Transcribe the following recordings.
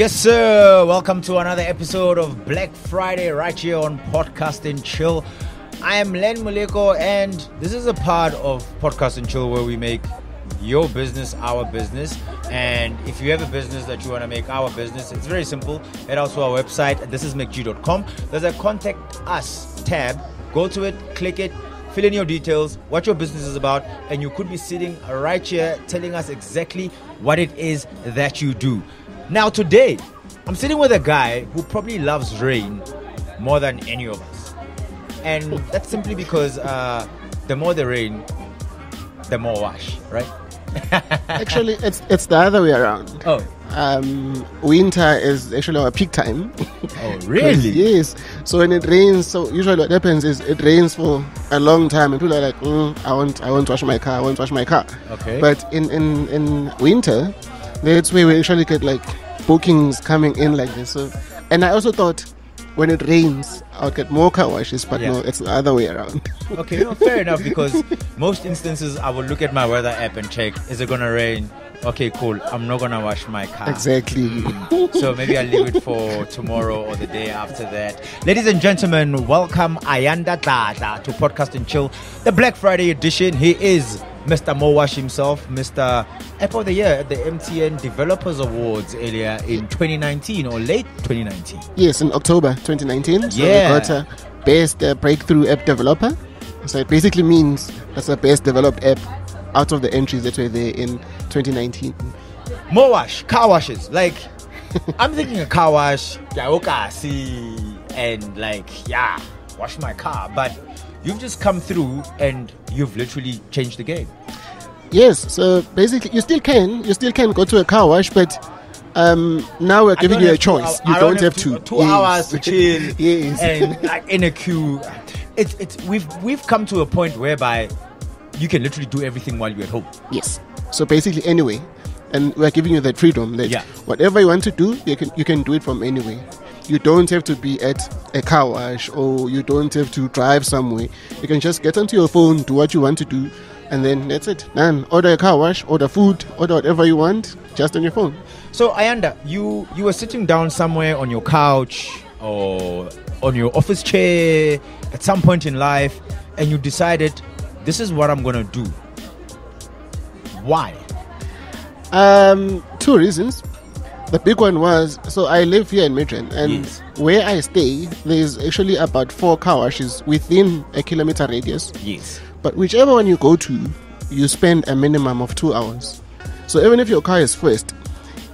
Yes, sir. Welcome to another episode of Black Friday right here on Podcast and Chill. I am Len Moleko, and this is a part of Podcast and Chill where we make your business our business. And if you have a business that you want to make our business, it's very simple. Head out to our website. This is MacG.com. There's a contact us tab. Go to it, click it, fill in your details, what your business is about, and you could be sitting right here telling us exactly what it is that you do. Now, today, I'm sitting with a guy who probably loves rain more than any of us. And that's simply because uh, the more the rain, the more wash, right? Actually, it's it's the other way around. Oh, Um, winter is actually our peak time. oh, really? yes. So when it rains, so usually what happens is it rains for a long time, and people are like, mm, "I want, I want to wash my car. I want to wash my car." Okay. But in in in winter, that's where we actually get like bookings coming in like this. So, and I also thought when it rains, I'll get more car washes, but Yeah. no, it's the other way around. Okay, no, fair enough. Because most instances, I will look at my weather app and check: is it gonna rain? Okay, cool. I'm not gonna wash my car. exactly. Mm. So maybe I'll leave it for tomorrow or the day after that. Ladies and gentlemen, welcome Ayanda Dladla to Podcast and Chill, the Black Friday edition. He is Mr. Mowash himself, Mr. App of the Year at the MTN Developers Awards earlier in 2019 or late 2019. Yes, in October 2019. So Yeah. we got a best uh, breakthrough app developer. So it basically means that's the best developed app out of the entries that were there in 2019. Mowash, car washes. Like, I'm thinking a car wash, yaoka, see, and like, yeah, wash my car. But you've just come through and you've literally changed the game. Yes, so basically you still can, you still can go to a car wash, but um, now we're giving you a choice. hou- you I don't, have, two, to. two Yes. hours to chill. yes. and like in a queue. It's it's we've we've come to a point whereby you can literally do everything while you're at home. Yes. So basically, anyway, and we're giving you that freedom that Yeah. whatever you want to do, you can you can do it from anywhere. You don't have to be at a car wash or you don't have to drive somewhere. You can just get onto your phone, do what you want to do, and then that's it. Done. Order a car wash, order food, order whatever you want, just on your phone. So Ayanda, you you were sitting down somewhere on your couch or on your office chair at some point in life, and you decided this is what I'm gonna do. Why? Um, two reasons. The big one was so I live here in Midrand, and Yes. where I stay, there's actually about four car washes within a kilometer radius. Yes. But whichever one you go to, you spend a minimum of two hours. So even if your car is first,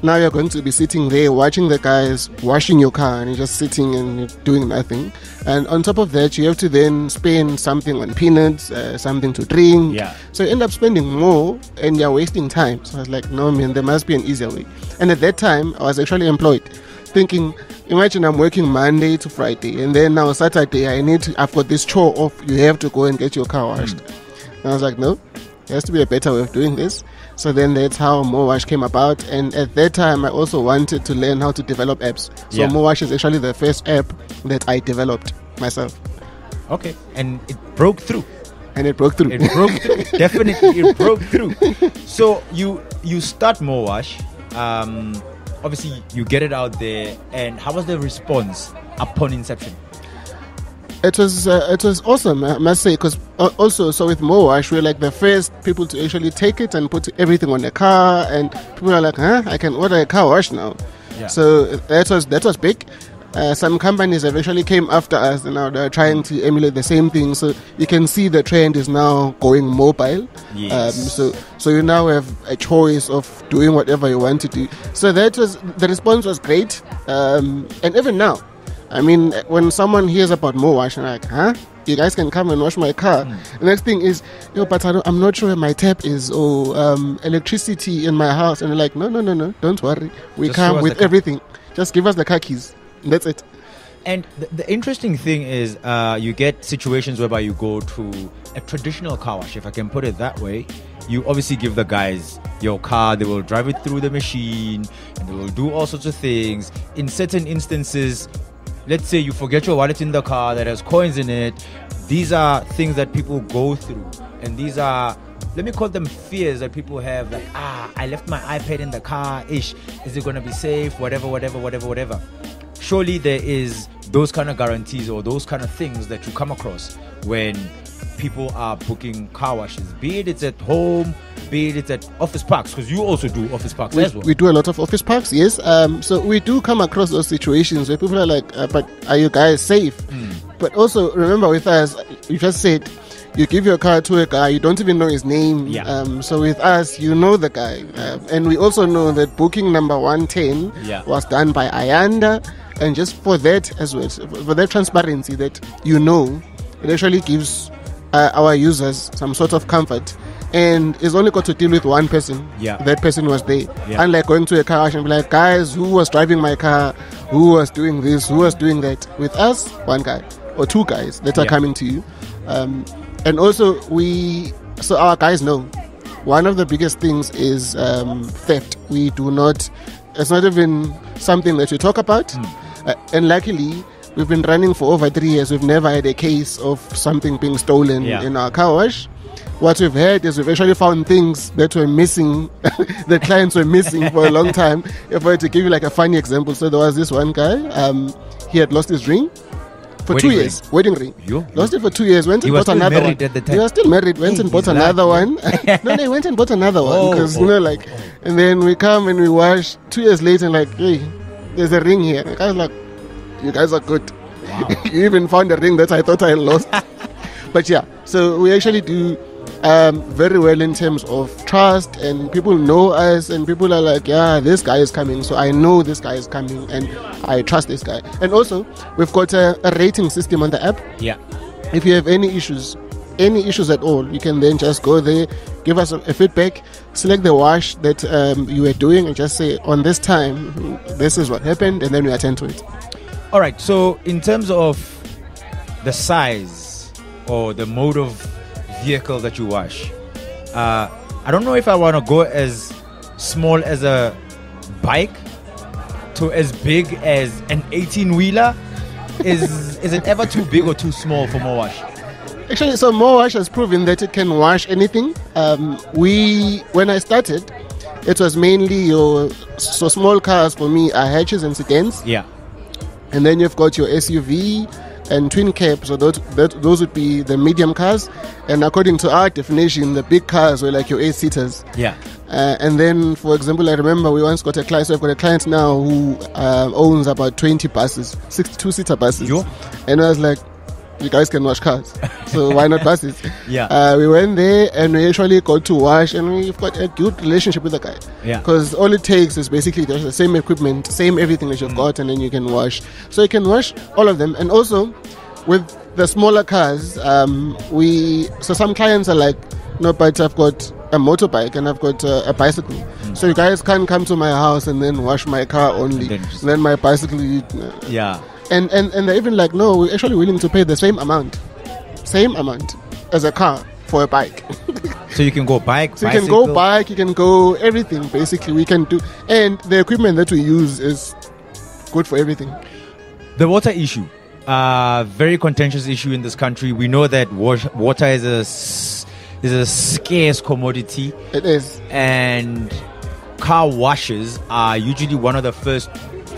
now you're going to be sitting there watching the guys washing your car and you're just sitting and doing nothing. And on top of that, you have to then spend something on peanuts, uh, something to drink. Yeah. So you end up spending more and you're wasting time. So I was like, no, man, there must be an easier way. And at that time, I was actually employed, thinking, imagine I'm working Monday to Friday, and then now Saturday, I need to, I've got this chore off. You have to go and get your car washed. And I was like, no, there has to be a better way of doing this. So then that's how MoWash came about. And at that time, I also wanted to learn how to develop apps. So Yeah. MoWash is actually the first app that I developed myself. Okay. And it broke through. And it broke through. It broke through. Definitely, it broke through. So you you start Mowash. Um, obviously, you get it out there. And how was the response upon inception? It was uh, it was awesome, I must say, because also so with Mowash, we're like the first people to actually take it and put everything on the car, and people are like, "Huh, I can order a car wash now." Yeah. So that was that was big. Uh, some companies have actually came after us, and now they're trying to emulate the same thing. So you can see the trend is now going mobile. Yes. Um, so so you now have a choice of doing whatever you want to do. So that was the response was great, um, and even now. I mean, when someone hears about Mowash, I'm like, huh? You guys can come and wash my car. Hmm. The next thing is, yo, but I don't, I'm not sure where my tap is or um, electricity in my house. And they're like, no, no, no, no, don't worry. We Just come with everything. Just give us the car keys. That's it. And the, the interesting thing is, uh, you get situations whereby you go to a traditional car wash, if I can put it that way. You obviously give the guys your car, they will drive it through the machine, and they will do all sorts of things. In certain instances, let's say you forget your wallet in the car that has coins in it. These are things that people go through, and these are let me call them fears that people have like ah i left my ipad in the car ish is it going to be safe? Whatever whatever whatever whatever. Surely there is those kind of guarantees or those kind of things that you come across when people are booking car washes be it it's at home be it it's at office parks because you also do office parks we, as well we do a lot of office parks, yes. Um, so we do come across those situations where people are like, uh, "But are you guys safe?" Hmm. But also remember, with us, you just said you give your car to a guy you don't even know his name. Yeah. Um, so with us, you know the guy, um, and we also know that booking number one ten Yeah. was done by Ayanda, and just for that as well, for that transparency that you know, it actually gives uh, our users some sort of comfort. And it's only got to deal with one person. Yeah. That person was there. Yeah. Unlike going to a car wash and be like, guys, who was driving my car? Who was doing this? Who was doing that? With us, one guy or two guys that are Yeah. coming to you. Um, and also, we, so our guys know one of the biggest things is um, theft. We do not, it's not even something that we talk about. Hmm. Uh, and luckily, we've been running for over three years. We've never had a case of something being stolen Yeah. in our car wash. What we've had is we've actually found things that were missing, the clients were missing for a long time. If I were to give you like a funny example, so there was this one guy, um, he had lost his ring for Wedding two ring? years, wedding ring. You? Lost it for two years, went He and bought another one. He was still married, went Hey, and bought another one. no, no, he went and bought another one because, oh, you know, like, and then we come and we wash two years later, and like, hey, there's a ring here. The guy's like, you guys are good. you even found a ring that I thought I lost. but yeah, so we actually do um, very well in terms of trust, and people know us, and people are like, yeah, this guy is coming, so I know this guy is coming, and I trust this guy. And also, we've got a, a rating system on the app. yeah If you have any issues, any issues at all, you can then just go there, give us a, a feedback, select the wash that um, you were doing, and just say, on this time, this is what happened, and then we attend to it. All right. So, in terms of the size or the mode of vehicle that you wash, uh, I don't know if I want to go as small as a bike to as big as an 18 wheeler. Is is it ever too big or too small for more wash? Actually, so MoWash has proven that it can wash anything. Um, we, when I started, it was mainly your so small cars for me are hatches and sedans, Yeah. and then you've got your SUV and twin cab. So those that, those would be the medium cars, and according to our definition, the big cars were like your eight seaters. Yeah. Uh, and then, for example, I remember we once got a client. So I've got a client now who uh, owns about 20 buses, 62 seater buses. Yo. And I was like, you guys can wash cars. So why not buses? Yeah. Uh, we went there and we actually got to wash and we've got a good relationship with the guy. Yeah. Because all it takes is basically just the same equipment, same everything that you've Mm. got, and then you can wash. So you can wash all of them. And also, with the smaller cars, um, we so some clients are like, no, but I've got a motorbike and I've got uh, a bicycle. So you guys can't come to my house and then wash my car only. Mm. then just- then my bicycle. you- uh, Yeah. And, and and they're even like, no, we're actually willing to pay the same amount, same amount as a car for a bike. So you can go bike. so you can go bike, you can go everything. Basically, we can do, and the equipment that we use is good for everything. The water issue, uh, very contentious issue in this country. We know that water is a is a scarce commodity, It is. and car washes are usually one of the first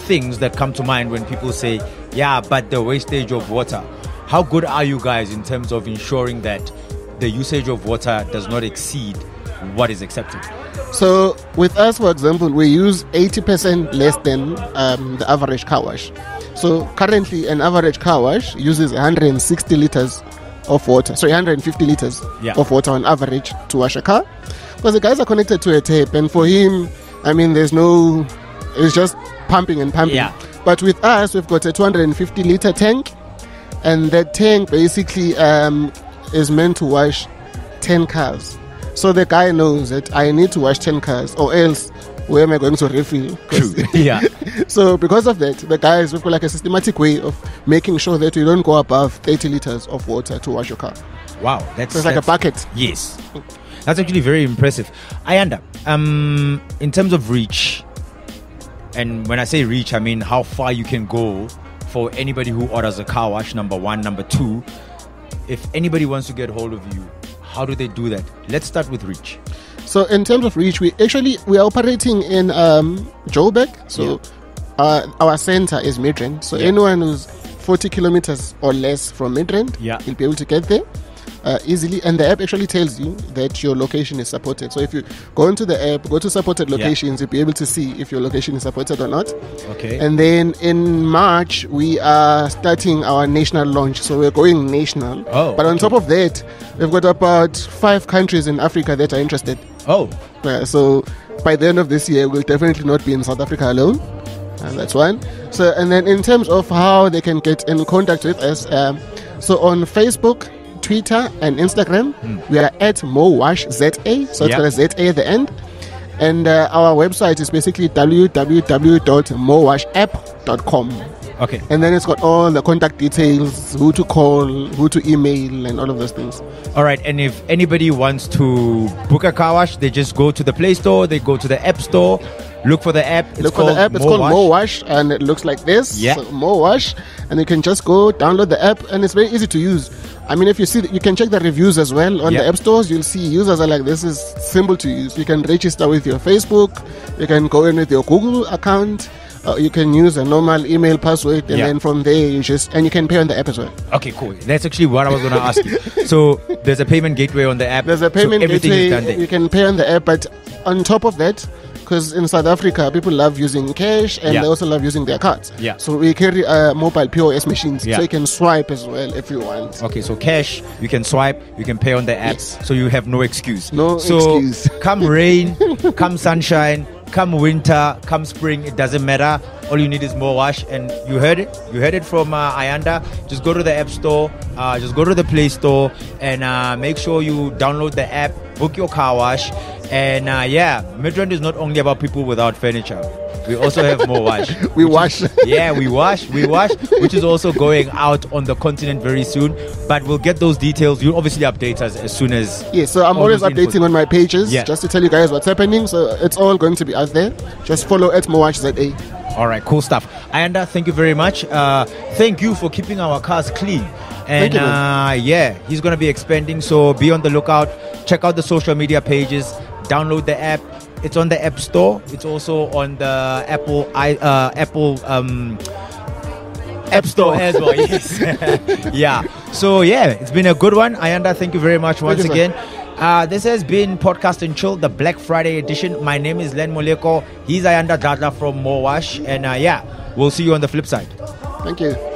things that come to mind when people say, "Yeah, but the wastage of water." How good are you guys in terms of ensuring that the usage of water does not exceed what is accepted? So with us, for example, we use 80% less than um, the average car wash. So currently, an average car wash uses 160 liters of water. Sorry, 150 liters Yeah. of water on average to wash a car. Because the guys are connected to a tape, and for him, I mean, there's no, it's just pumping and pumping. Yeah. But with us, we've got a 250 liter tank, and that tank basically um, is meant to wash 10 cars. So the guy knows that I need to wash 10 cars, or else where am I going to refill? yeah. so because of that, the guys we've got like a systematic way of making sure that you don't go above 30 liters of water to wash your car. Wow, that's So it's like a bucket. Yes, that's actually very impressive. Ayanda, um, in terms of reach, and when I say reach, I mean how far you can go for anybody who orders a car wash. Number one, number two, if anybody wants to get hold of you, how do they do that? Let's start with reach. So in terms of reach, we actually we are operating in um, Joburg. So uh, our center is Midrand. So Yeah. anyone who's 40 kilometers or less from Midrand, Yeah. you'll be able to get there uh, easily. And the app actually tells you that your location is supported. So if you go into the app, go to supported locations, you'll be able to see if your location is supported or not. Okay. And then in March, we are starting our national launch. So we're going national. Oh, but on okay. top of that, we've got about five countries in Africa that are interested. oh, Uh, so by the end of this year, we'll definitely not be in South Africa alone. And that's one. So, and then in terms of how they can get in contact with us, um, so on Facebook, Twitter, and Instagram, we are at MoWash ZA. So it's got a ZA at the end. And uh, our website is basically www.mowashapp.com. okay. And then it's got all the contact details, who to call, who to email, and all of those things. All right, and if anybody wants to book a car wash, they just go to the Play Store, they go to the App Store, look for the app. It's Look for called the app. It's Mo called Wash. Mo Wash, and it looks like this. Yeah. So, Mo Wash, and you can just go download the app, and it's very easy to use. I mean, if you see, you can check the reviews as well on Yeah. the app stores. You'll see users are like, "This is simple to use." You can register with your Facebook. You can go in with your Google account. Uh, you can use a normal email password, and Yeah. then from there you just and you can pay on the app as well. Okay, cool. That's actually what I was going to ask you. So there's a payment gateway on the app. There's a payment so everything gateway. is done there. You can pay on the app, but on top of that, because in South Africa people love using cash and Yeah. they also love using their cards. Yeah. So we carry uh, mobile POS machines, Yeah. so you can swipe as well if you want. Okay, so cash, you can swipe, you can pay on the app, Yes. so you have no excuse. No so excuse. come rain, come sunshine, come winter, come spring, it doesn't matter. All you need is MoWash, and you heard it. You heard it from uh, Ayanda. Just go to the app store, uh, just go to the Play Store, and uh, make sure you download the app, book your car wash, and uh, yeah, Midrand is not only about people without furniture. We also have MoWash. We wash. yeah, we wash, we wash, which is also going out on the continent very soon. But we'll get those details. You'll obviously update us as soon as. Yeah, so I'm always updating on my pages Yeah. just to tell you guys what's happening. So it's all going to be out there. Just follow at MoWashZA. All right, cool stuff. Ayanda, thank you very much. Uh, thank you for keeping our cars clean. And Thank you, uh, yeah, he's going to be expanding. So be on the lookout. Check out the social media pages. Download the app. It's on the App Store. It's also on the Apple i uh, Apple um, App Store as well. Yes. yeah. So yeah, it's been a good one. Ayanda, thank you very much once again. Uh, this has been Podcast and Chill, the Black Friday edition. My name is Len Moleko. He's Ayanda Dladla from Mowash. And uh, yeah, we'll see you on the flip side. Thank you.